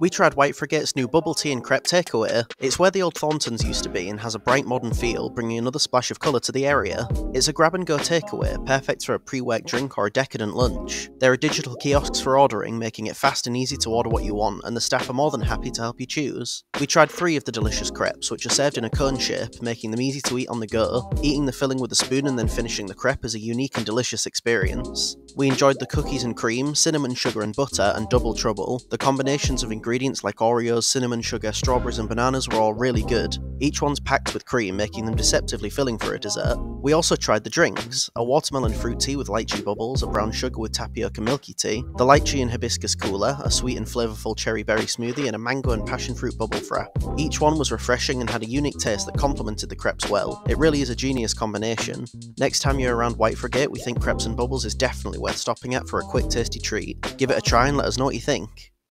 We tried Whitefriargate's new bubble tea and crepe takeaway. It's where the old Thorntons used to be and has a bright modern feel, bringing another splash of colour to the area. It's a grab and go takeaway, perfect for a pre work drink or a decadent lunch. There are digital kiosks for ordering, making it fast and easy to order what you want, and the staff are more than happy to help you choose. We tried three of the delicious crepes, which are served in a cone shape, making them easy to eat on the go. Eating the filling with a spoon and then finishing the crepe is a unique and delicious experience. We enjoyed the cookies and cream, cinnamon sugar and butter, and double trouble. The combinations of ingredients like Oreos, cinnamon sugar, strawberries, and bananas were all really good. Each one's packed with cream, making them deceptively filling for a dessert. We also tried the drinks a watermelon fruit tea with lychee bubbles, a brown sugar with tapioca milky tea, the lychee and hibiscus cooler, a sweet and flavourful cherry berry smoothie, and a mango and passion fruit bubble frap. Each one was refreshing and had a unique taste that complemented the crepes well. It really is a genius combination. Next time you're around Whitefriargate, we think crepes and bubbles is definitely worth stopping at for a quick tasty treat. Give it a try and let us know what you think.